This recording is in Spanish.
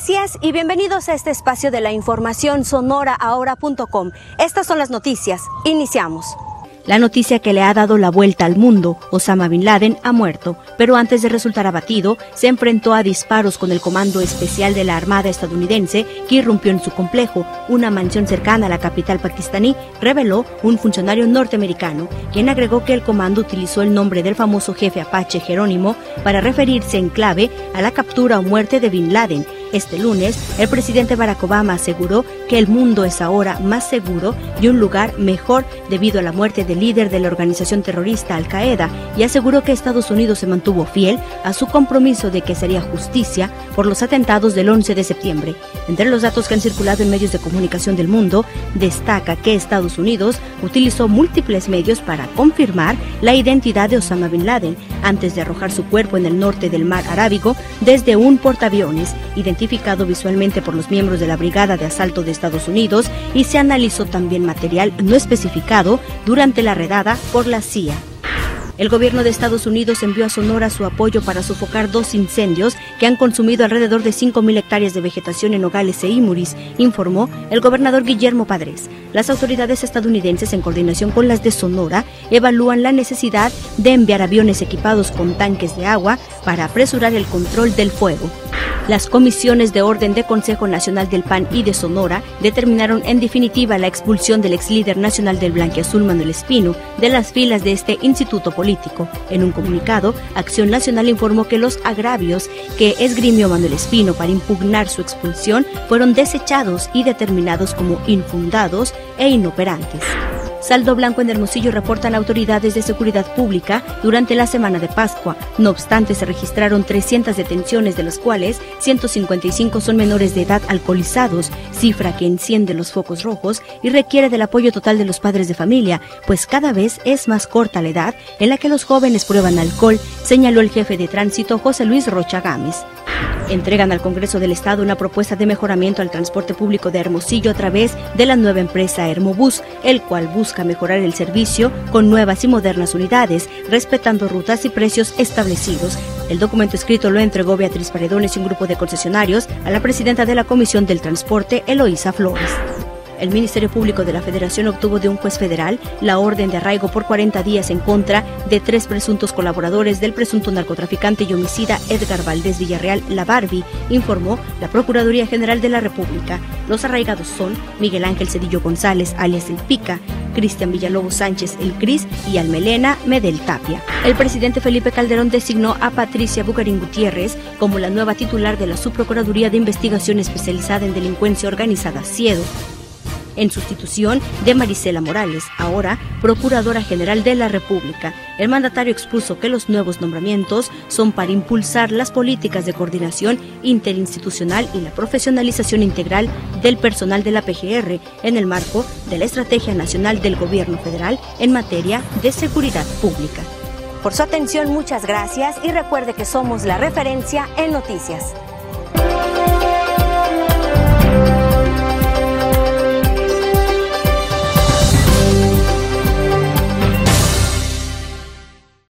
tardes y bienvenidos a este espacio de la información sonoraahora.com. Estas son las noticias. Iniciamos. La noticia que le ha dado la vuelta al mundo, Osama Bin Laden ha muerto, pero antes de resultar abatido, se enfrentó a disparos con el Comando Especial de la Armada estadounidense que irrumpió en su complejo, una mansión cercana a la capital pakistaní, reveló un funcionario norteamericano, quien agregó que el comando utilizó el nombre del famoso jefe apache Jerónimo para referirse en clave a la captura o muerte de Bin Laden, este lunes, el presidente Barack Obama aseguró que el mundo es ahora más seguro y un lugar mejor debido a la muerte del líder de la organización terrorista Al Qaeda y aseguró que Estados Unidos se mantuvo fiel a su compromiso de que sería justicia por los atentados del 11 de septiembre. Entre los datos que han circulado en medios de comunicación del mundo, destaca que Estados Unidos utilizó múltiples medios para confirmar la identidad de Osama Bin Laden antes de arrojar su cuerpo en el norte del mar Arábigo desde un portaaviones identificado visualmente por los miembros de la Brigada de Asalto de Estados Unidos y se analizó también material no especificado durante la redada por la CIA. El gobierno de Estados Unidos envió a Sonora su apoyo para sofocar dos incendios que han consumido alrededor de 5.000 hectáreas de vegetación en Nogales e Imuris, informó el gobernador Guillermo Padres. Las autoridades estadounidenses, en coordinación con las de Sonora, evalúan la necesidad de enviar aviones equipados con tanques de agua para apresurar el control del fuego. Las comisiones de orden de Consejo Nacional del PAN y de Sonora determinaron en definitiva la expulsión del ex líder nacional del Blanquiazul Manuel Espino de las filas de este instituto político. En un comunicado, Acción Nacional informó que los agravios que esgrimió Manuel Espino para impugnar su expulsión fueron desechados y determinados como infundados e inoperantes. Saldo blanco en Hermosillo reportan autoridades de seguridad pública durante la semana de Pascua. No obstante, se registraron 300 detenciones, de las cuales 155 son menores de edad alcoholizados, cifra que enciende los focos rojos y requiere del apoyo total de los padres de familia, pues cada vez es más corta la edad en la que los jóvenes prueban alcohol, señaló el jefe de tránsito José Luis Rocha Gámez entregan al Congreso del Estado una propuesta de mejoramiento al transporte público de Hermosillo a través de la nueva empresa Hermobús, el cual busca mejorar el servicio con nuevas y modernas unidades, respetando rutas y precios establecidos. El documento escrito lo entregó Beatriz Paredones y un grupo de concesionarios a la presidenta de la Comisión del Transporte, Eloísa Flores. El Ministerio Público de la Federación obtuvo de un juez federal la orden de arraigo por 40 días en contra de tres presuntos colaboradores del presunto narcotraficante y homicida Edgar Valdés Villarreal La Barbie, informó la Procuraduría General de la República. Los arraigados son Miguel Ángel Cedillo González, alias El Pica, Cristian Villalobos Sánchez, El Cris y Almelena Medel Tapia. El presidente Felipe Calderón designó a Patricia Bucarín Gutiérrez como la nueva titular de la Subprocuraduría de Investigación Especializada en Delincuencia Organizada, CIEDO en sustitución de Marisela Morales, ahora Procuradora General de la República. El mandatario expuso que los nuevos nombramientos son para impulsar las políticas de coordinación interinstitucional y la profesionalización integral del personal de la PGR en el marco de la Estrategia Nacional del Gobierno Federal en materia de seguridad pública. Por su atención, muchas gracias y recuerde que somos la referencia en noticias.